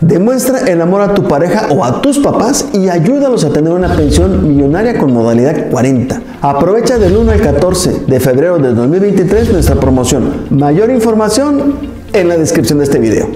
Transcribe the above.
Demuestra el amor a tu pareja o a tus papás y ayúdalos a tener una pensión millonaria con modalidad 40. Aprovecha del 1 al 14 de febrero de 2023 nuestra promoción. Mayor información en la descripción de este video.